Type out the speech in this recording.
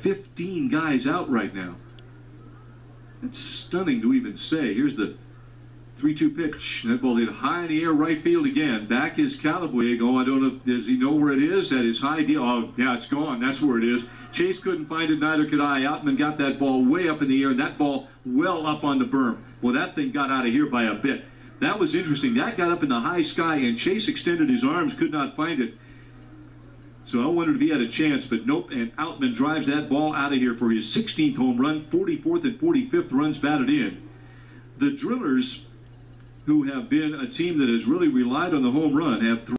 15 guys out right now. That's stunning to even say. Here's the 3-2 pitch. That ball hit high in the air, right field again. Back is Callaway. Oh, I don't know. If, does he know where it is? That is high deal. Oh, yeah, it's gone. That's where it is. Chase couldn't find it. Neither could I. Outman got that ball way up in the air, and that ball well up on the berm. Well, that thing got out of here by a bit. That was interesting. That got up in the high sky, and Chase extended his arms, could not find it. So I wondered if he had a chance, but nope. And Outman drives that ball out of here for his 16th home run, 44th and 45th runs batted in. The Drillers, who have been a team that has really relied on the home run, have.